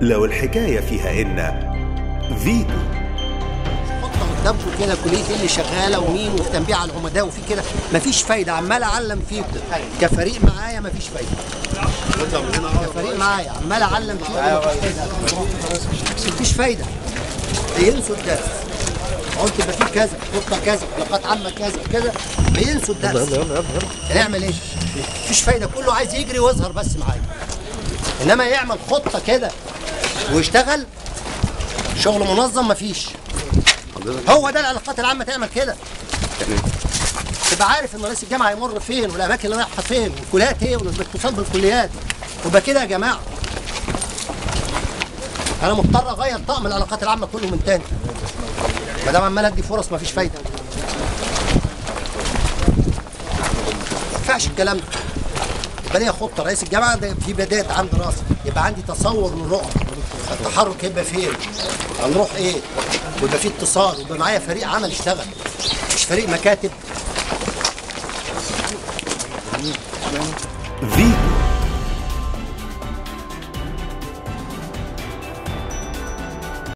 لو الحكاية فيها إن فيتو خطه قدامكم كده كلية إيه اللي شغالة ومين والتنبيه على العمداء وفي كده مفيش فايدة عمال أعلم فيكم كفريق معايا مفيش فايدة. كفريق معايا عمال أعلم فيكم مفيش فايدة. بينسوا الدرس. قلت يبقى في كذا خطة كذا علاقات عامة كذا كذا بينسوا الدرس. هنعمل إيه؟ مفيش فايدة كله عايز يجري ويظهر بس معايا. إنما يعمل خطة كده ويشتغل شغل منظم مفيش. هو ده العلاقات العامة تعمل كده. تبقى عارف إن رئيس الجامعة هيمر فين والأماكن اللي رايحة فين والكليات إيه والاتصال بالكليات. ويبقى كده يا جماعة. أنا مضطر أغير طقم العلاقات العامة كله من تاني. ما دام عمال أدي فرص مفيش فايدة. ما ينفعش الكلام ده. يبقى ليا خطة رئيس الجامعة ده في بداية عند راسي يبقى عندي تصور للرؤى. التحرك هيبقى فين؟ هنروح إيه؟ ويبقى في اتصال ويبقى معايا فريق عمل يشتغل مش فريق مكاتب. فيتو